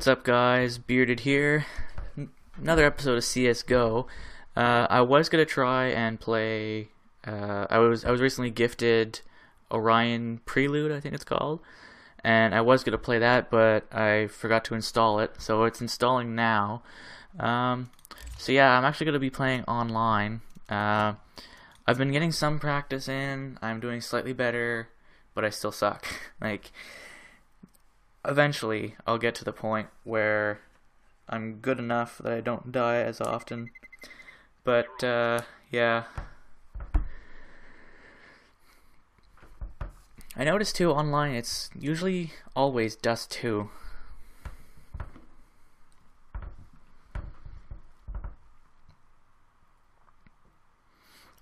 What's up, guys? Bearded here. Another episode of CS:GO. Uh, I was gonna try and play. Uh, I was I was recently gifted Orion Prelude, I think it's called, and I was gonna play that, but I forgot to install it, so it's installing now. Um, so yeah, I'm actually gonna be playing online. Uh, I've been getting some practice in. I'm doing slightly better, but I still suck. like eventually I'll get to the point where I'm good enough that I don't die as often. But uh, yeah. I noticed too online it's usually always Dust 2.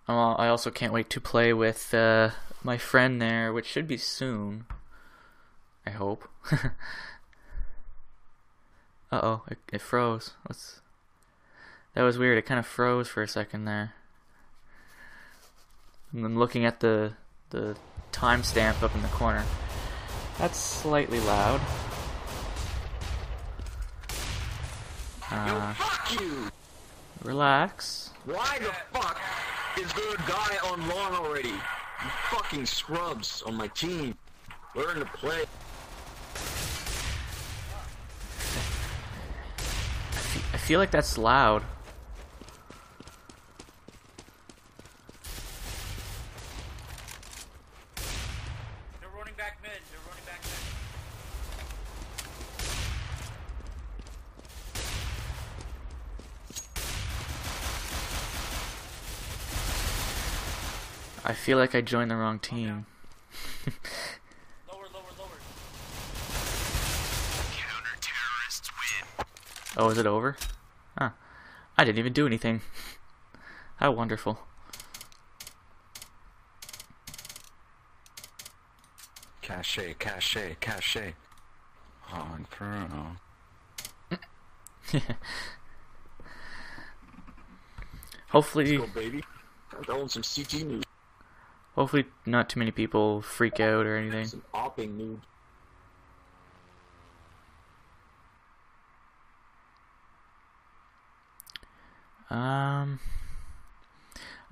Uh, I also can't wait to play with uh, my friend there, which should be soon. I hope. uh oh, it, it froze. Let's. That was weird. It kind of froze for a second there. And then looking at the the timestamp up in the corner. That's slightly loud. Uh, Yo, fuck you! Relax. Why the fuck is there a guy on long already? You fucking scrubs on my team. Learn to play. I feel like that's loud. They're running back mid. They're running back mid. I feel like I joined the wrong team. Lower, lower, lower. Oh, is it over? Huh. I didn't even do anything. How wonderful. Cache, cache, cache. Oh, Inferno. hopefully, Go, baby. That one's some CT news. hopefully not too many people freak out or anything. Some opping news. Um,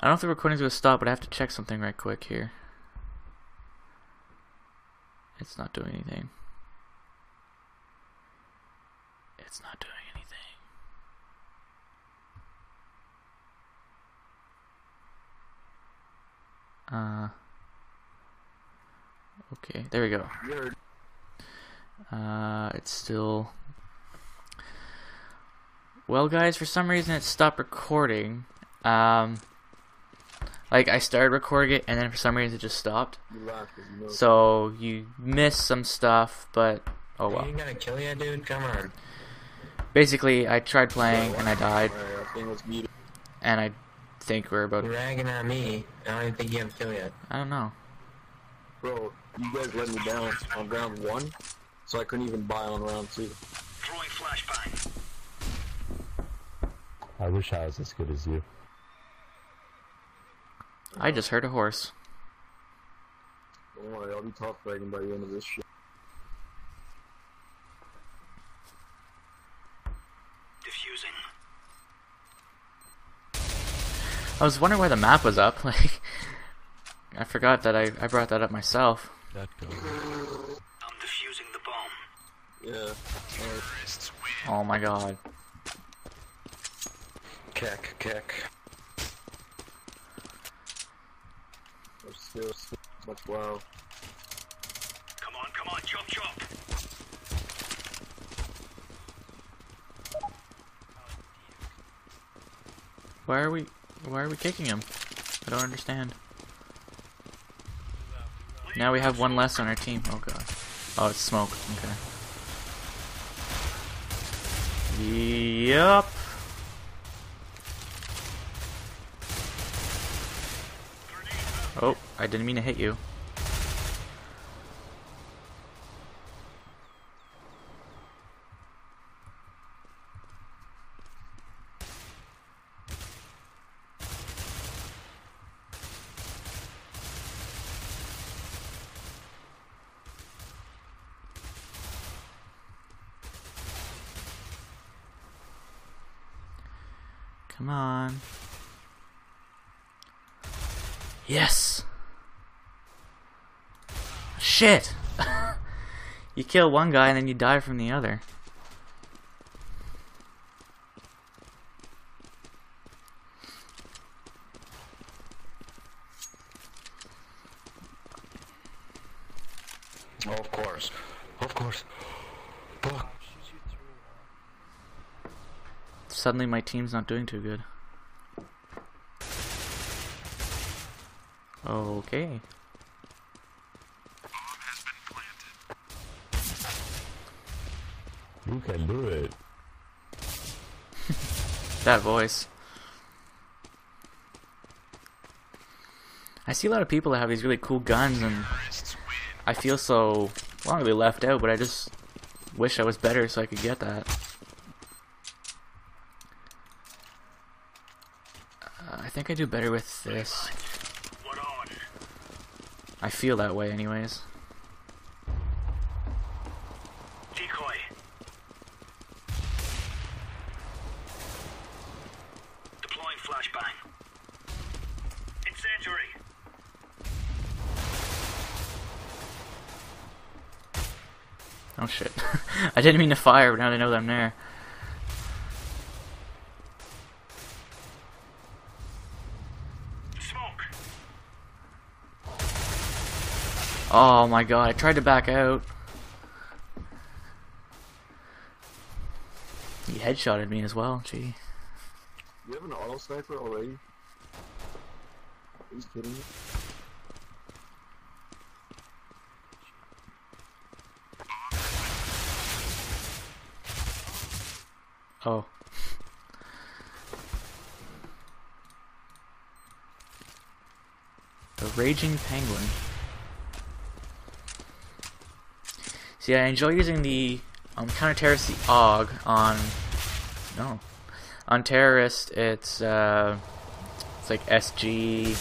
I don't know if the recording's gonna stop, but I have to check something right quick here. It's not doing anything. It's not doing anything. Uh. Okay, there we go. Uh, it's still. Well, guys, for some reason it stopped recording. Um, like I started recording it, and then for some reason it just stopped. You laugh 'cause you. So you missed some stuff, but oh well. You gonna kill ya, dude? Come on. Basically, I tried playing and I died, Alright, that thing was muted. and I think we're about. You're ragging on me. I don't even think you have a kill yet. I don't know. Bro, you guys let me down on round one, so I couldn't even buy on round two. Throwing flashbang. I wish I was as good as you. I just heard a horse. Don't worry, I'll be top fragging by the end of this shit. Diffusing. I was wondering why the map was up. Like, I forgot that I I brought that up myself. That goes. I'm defusing the bomb. Yeah. Terrorists win. Oh my god. Keck, keck. I'm still, still much wow. Come on, come on, jump, jump. Why are we why are we kicking him? I don't understand. Now we have one less on our team. Oh god. Oh, it's smoke. Okay. Yup. Oh, I didn't mean to hit you. Shit! you kill one guy and then you die from the other. Oh, of course. Of course. Fuck. Suddenly my team's not doing too good. Okay. You can do it. That voice. I see a lot of people that have these really cool guns and I feel so well, really left out, but I just wish I was better so I could get that. Uh, I think I do better with this. I feel that way anyways. Oh shit. I didn't mean to fire, but now they know that I'm there. Smoke. Oh my god, I tried to back out. He headshotted me as well, gee. You have an auto sniper already? Are you kidding me? Oh. The Raging Penguin. See, I enjoy using the um, counter-terrorist the AUG on no on terrorist. It's uh, it's like SG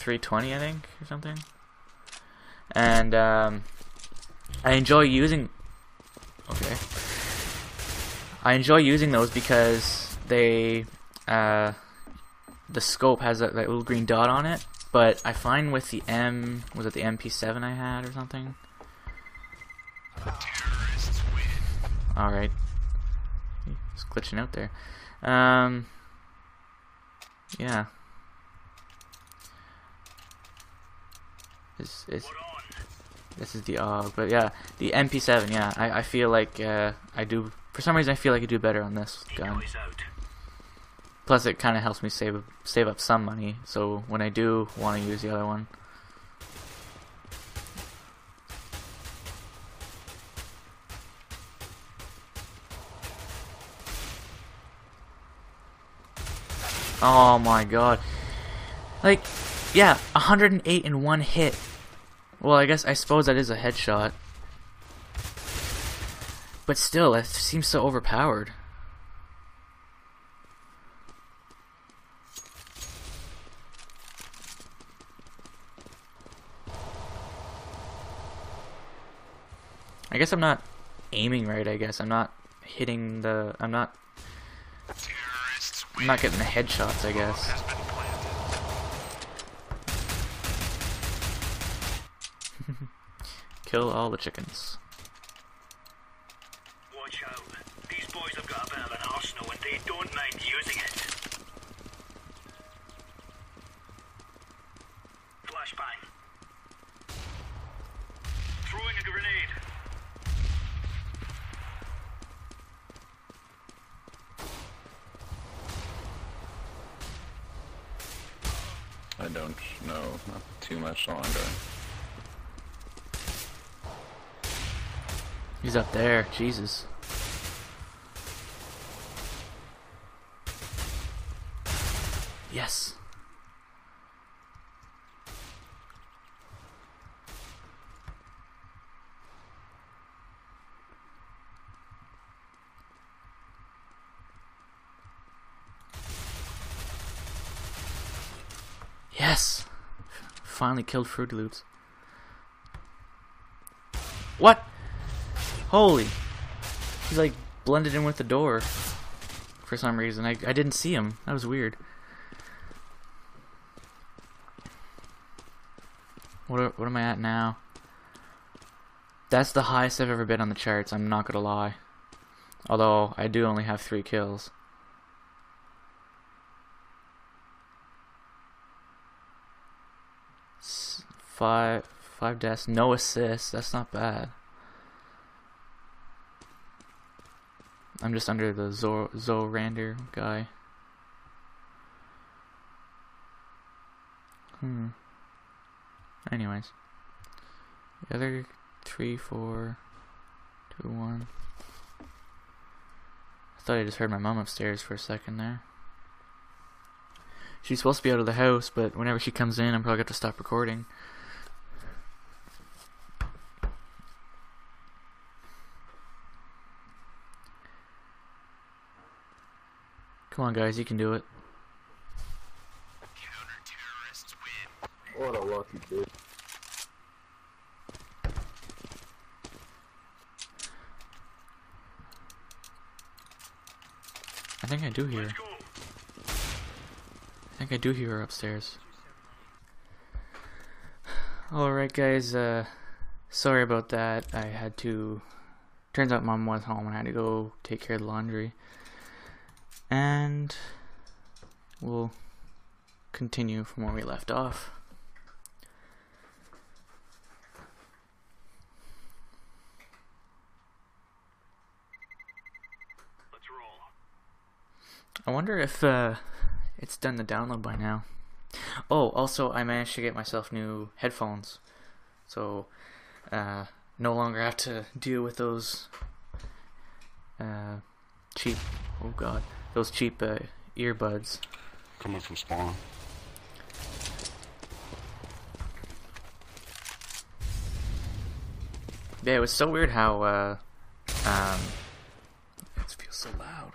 320, I think, or something. And um, I enjoy using. Okay. I enjoy using those because they, uh, the scope has that, that little green dot on it. But I find with the M, was it the MP7 I had or something? All right, it's glitching out there. Um, yeah. This is this is the AUG, but yeah, the MP7. Yeah, I I feel like uh, I do for some reason I feel like I do better on this gun. Plus, it kind of helps me save save up some money. So when I do want to use the other one, oh my god, like yeah, 108 in one hit. Well, I guess I suppose that is a headshot, but still, it seems so overpowered. I guess I'm not aiming right. I guess I'm not hitting the. I'm not. I'm not getting the headshots. I guess. Kill all the chickens. Watch out. These boys have got a bit of an arsenal and they don't mind using it. Flashbang. Throwing a grenade. I don't know too much longer. He's up there. Jesus. Finally killed Fruity Loops. What? Holy. He's like blended in with the door. for some reason. I, I didn't see him. That was weird. What what am I at now? That's the highest I've ever been on the charts. I'm not gonna lie. Although I do only have three kills. Five five deaths, no assists. That's not bad. I'm just under the Zor Zorander guy. Hmm. Anyways. The other three, four, two, one. I thought I just heard my mom upstairs for a second there. She's supposed to be out of the house, but whenever she comes in, I'm probably going to stop recording. Come on, guys, you can do it. What a lucky dude. I think I do hear. her. I think I do hear her upstairs. Alright, guys, uh, sorry about that. I had to. Turns out mom was home and I had to go take care of the laundry. And we'll continue from where we left off. Let's roll. I wonder if uh, it's done the download by now. Oh, also, I managed to get myself new headphones, so uh, no longer have to deal with those uh, cheap. Oh God, those cheap uh, earbuds. Coming from spawn. Yeah, it was so weird how uh, um, it feels so loud.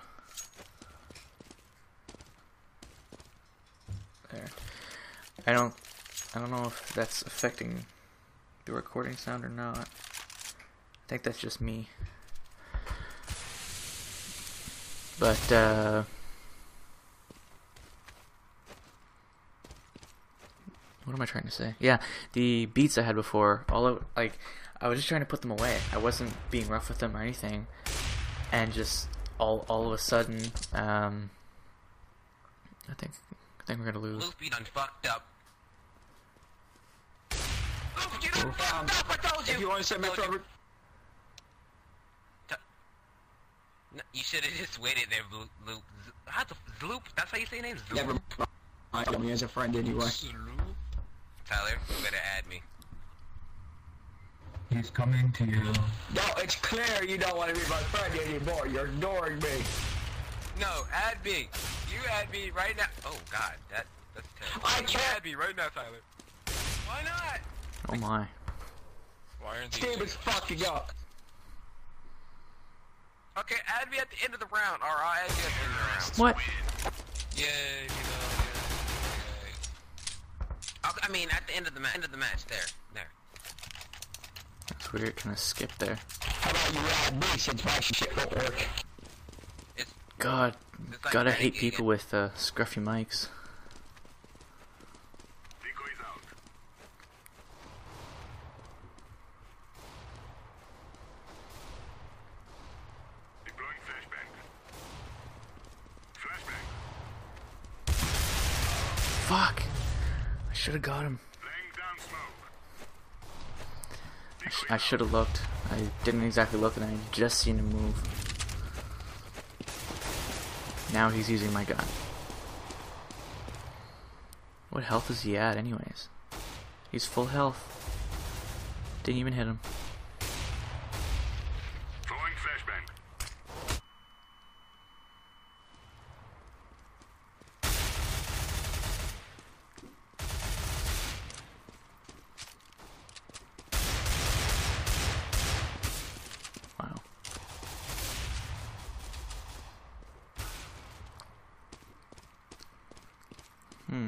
There, I don't, I don't know if that's affecting the recording sound or not. I think that's just me. But uh, what am I trying to say? Yeah, the beats I had before, all of, like I was just trying to put them away. I wasn't being rough with them or anything, and just all all of a sudden, um, I think I think we're gonna lose. Loopy done fucked up. Loop, you done fucked up, I told you! If you want to send me Told from No, you should have just waited there, Loop. Loop. How the Loop? That's how you say your name? Zoop? Never mind me as a friend anyway. Sloop. Tyler, you better add me. He's coming to you. No, it's clear you don't want to be my friend anymore. You're ignoring me. No, add me. You add me right now. Oh God, that that's terrible. I You can't- add me right now, Tyler. Why not? Oh my! Why aren't This game is fucking up. Okay, add me at the end of the round, or I'll add you at the end of the round. What? Yay, you know, yay, yay. Okay, I mean, at the end of the match, end of the match, there, there. That's weird. Kind of skip there. How about you add me since my shit won't work? It's, God, it's like gotta hate a- people with uh, scruffy mics. Decoys out. Deploying flashbang. Flashbang. Fuck! I should have got him. Laying down smoke. I, sh- I should have looked. I didn't exactly look, and I just seen him move. Now he's using my gun. What health is he at, anyways? He's full health. Didn't even hit him. Throwing flashbang. Wow. Hmm.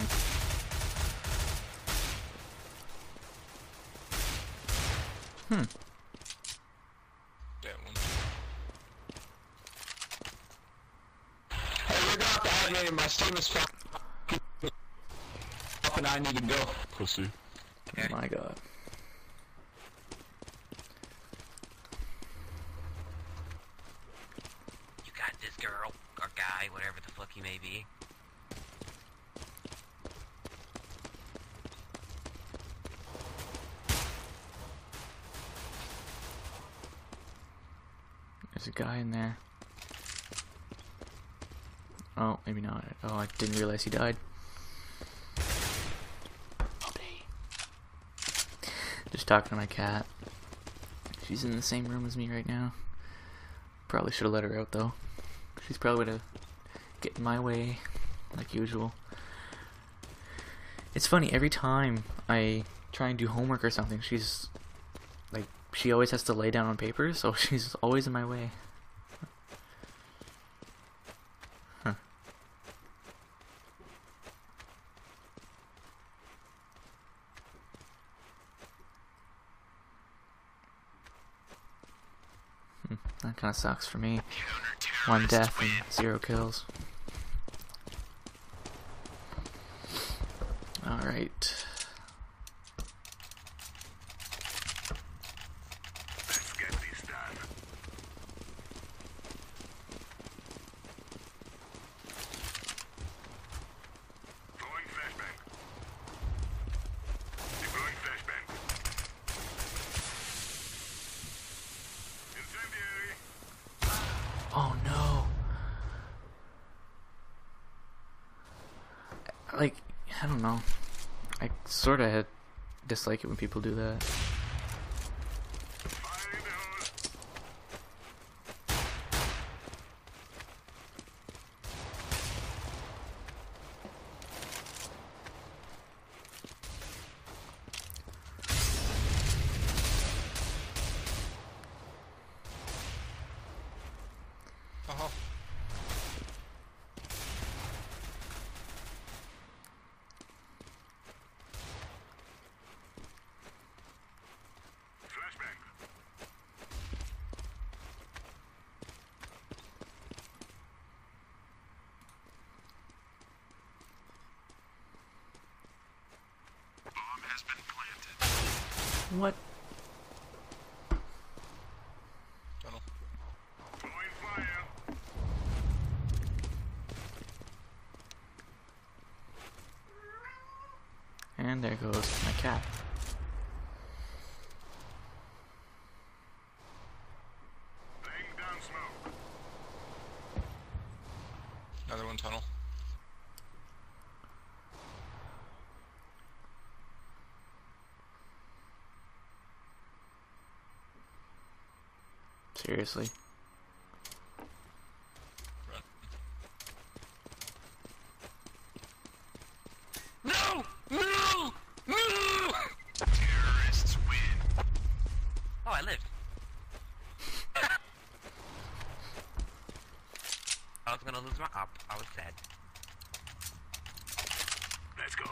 Hmm. That one. Okay, my steam is fucking up and I need to go. Pussy. Oh my god. You got this girl or guy, whatever the fuck he may be. There's a guy in there. Oh, maybe not. Oh, I didn't realize he died. Just talking to my cat. She's in the same room as me right now. Probably should have let her out though. She's probably gonna get in my way, like usual. It's funny, every time I try and do homework or something, she's like she always has to lay down on paper, so she's always in my way. Huh. Hmm, That kind of sucks for me. One death and zero kills. Alright. Let's get this done. Throwing flashbang. Deploying flashbang. Incendiary. Oh no. Like, I don't know. I sort of dislike it when people do that. Fire in the hole. Oh, Flashbang. Bomb has been planted. What? tunnel. Throwing fire. And there goes my cat. Down smoke. Another one tunnel. Seriously. Run. No! No! No! Terrorists win. Oh, I lived. I was gonna lose my op. I was sad. Let's go.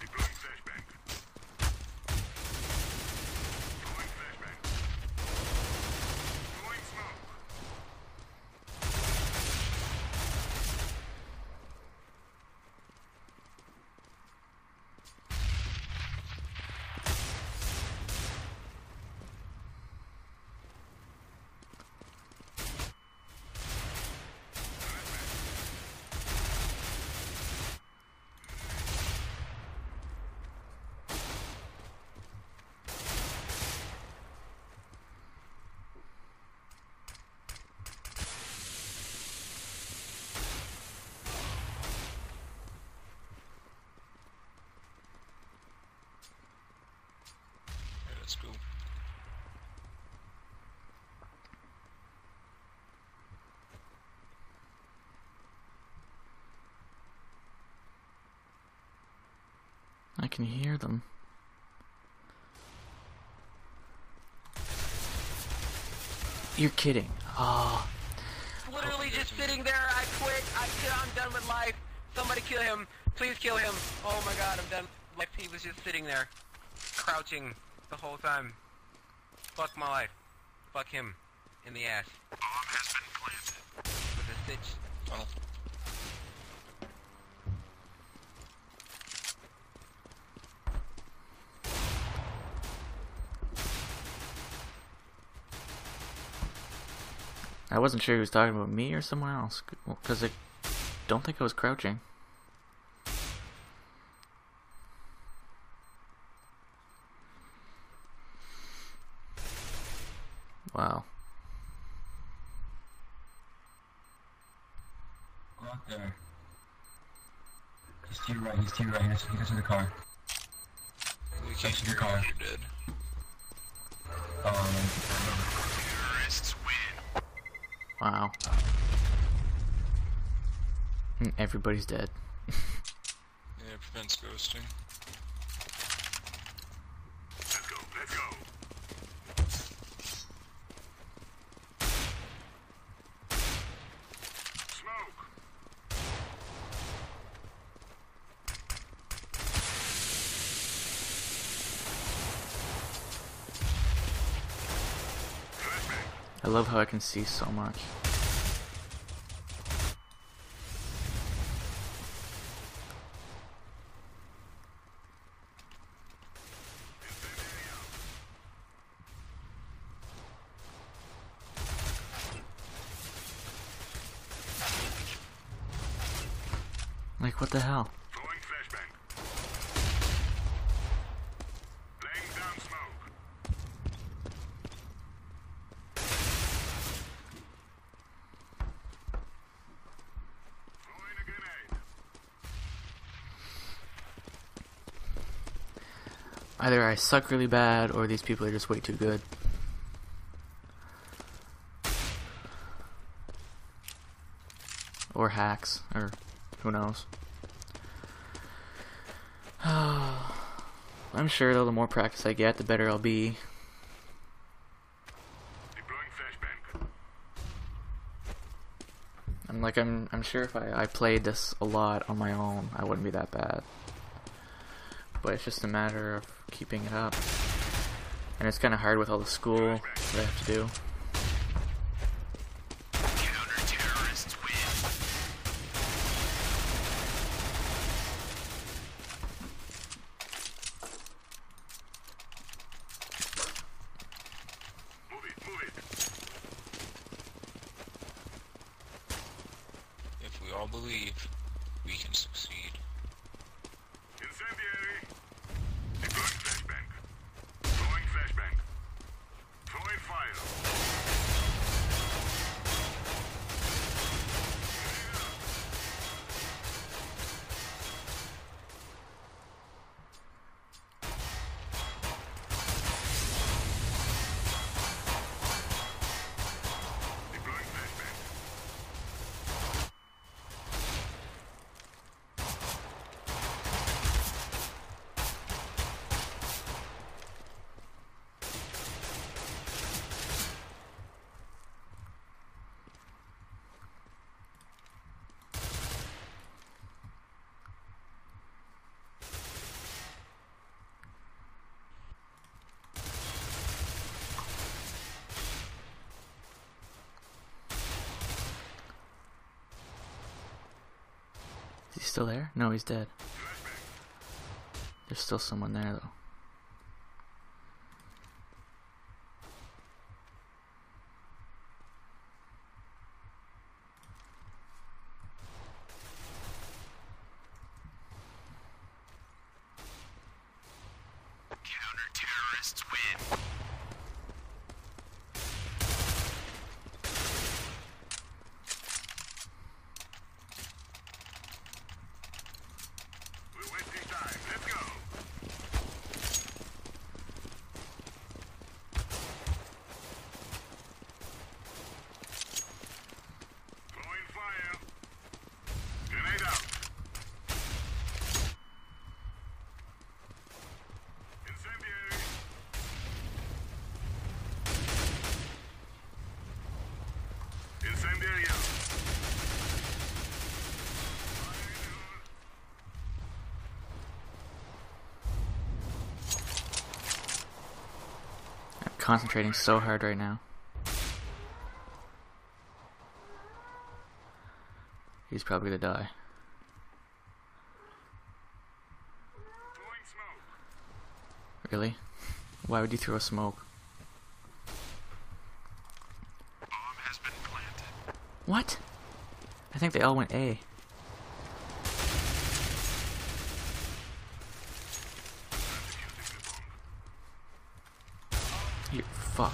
Deploying flashbang. Throwing flashbang. Throwing smoke. Yeah, that's cool. I can hear them. You're kidding. Oh, Literally just sitting there. I quit. I I'm done with life. Somebody kill him. Please kill him. Oh my god, I'm done. with Life. He was just sitting there, crouching the whole time. Fuck my life. Fuck him. In the ass. Bomb has been planted. With a stitch. Tunnel. I wasn't sure he was talking about me or someone else, because I don't think I was crouching. Wow. Go out there. He's to your right, he's to your right, he goes, he goes to the car. We can't That's the hear car. if you're dead. Um, Terrorists win. Wow. Hmm, Everybody's dead. Yeah, it prevents ghosting. Let's go. Let's go. Smoke. Flashbang. I love how I can see so much. Like, what the hell? Throwing flashbang. Laying down smoke. Throwing a grenade. Either I suck really bad, or these people are just way too good. Or hacks, or who knows. I'm sure though the more practice I get, the better I'll be. I'm like I'm I'm sure if I, I played this a lot on my own, I wouldn't be that bad. But it's just a matter of keeping it up. And it's kinda hard with all the school that I have to do. If we all believe, we can succeed. Incendiary. Deploying flashbang. Throwing flashbang. Throwing fire. Deploying flashbang. Is he still there? No, he's dead. There's still someone there though. Counter-terrorists win. We're wasting time. Let's go. Throwing fire. Grenade out. Incendiary. Incendiary out. Fire in the hole. Concentrating so hard right now. He's probably gonna die. Really? Why would you throw a smoke? What? I think they all went A. You fuck.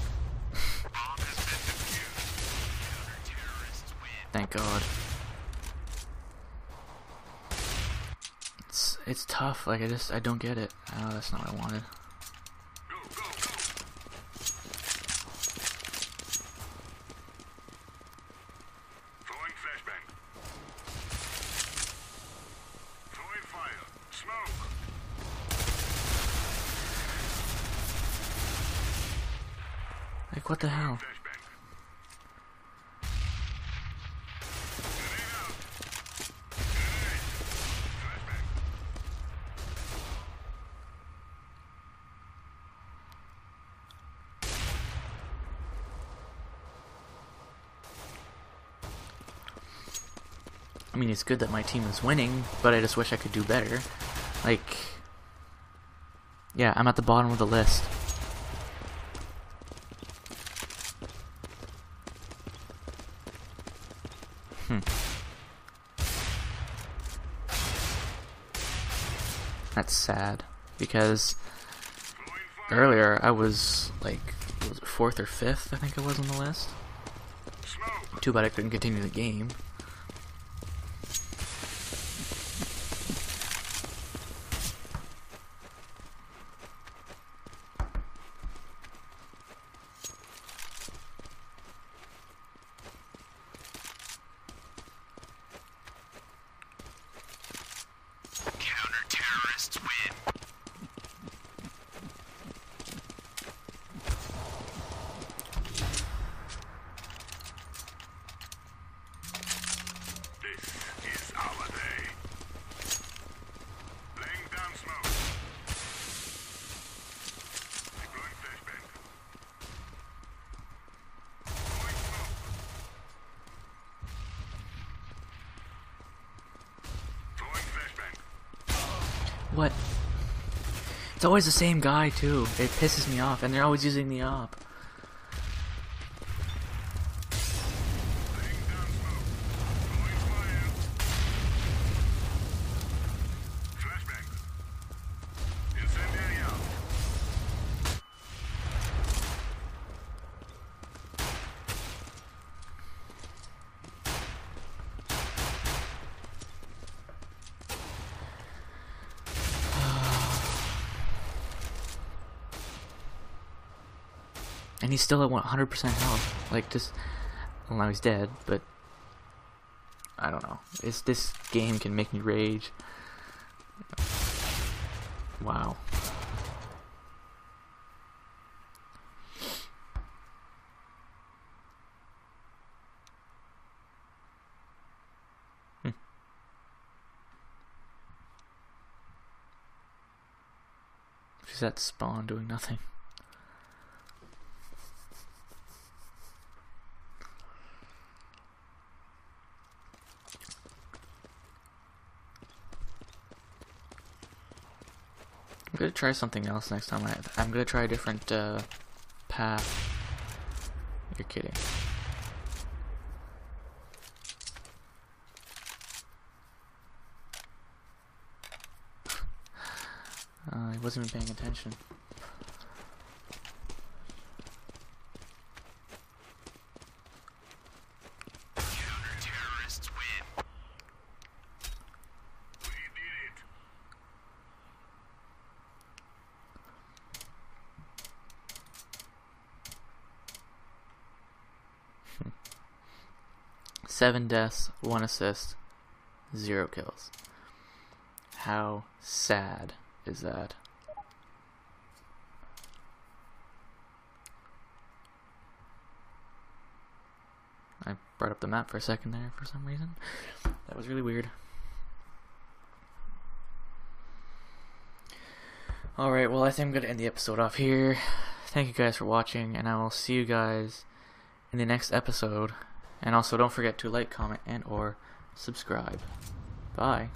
Thank God. It's tough. Like I just I don't get it. Oh, that's not what I wanted. Throwing flashbang. Throwing fire. Smoke. Like what the hell? Flashbang. I mean, it's good that my team is winning, but I just wish I could do better. Like, yeah, I'm at the bottom of the list. Hmm. That's sad because earlier I was like was fourth or fifth, I think it was on the list. Too bad I couldn't continue the game. Counter-terrorists win. This is our day. Laying down smoke. Deploying flashbang. Throwing smoke. Throwing flashbang. What? It's always the same guy too. It pisses me off, and they're always using the op. Laying down smoke. Throwing fire. Flashbang. Incendiary out. And he's still at 100% health. Like, just. Well, now he's dead, but. I don't know. It's, this game can make me rage. Wow. Hmm. She's at spawn doing nothing. Gonna try something else next time. I, I'm gonna try a different uh, path. You're kidding. Uh, I wasn't even paying attention. Seven deaths, one assist, zero kills. How sad is that? I brought up the map for a second there for some reason. That was really weird. Alright, well, I think I'm going to end the episode off here. thank you guys for watching, and I will see you guys in the next episode. And also, don't forget to like, comment, and or subscribe. Bye.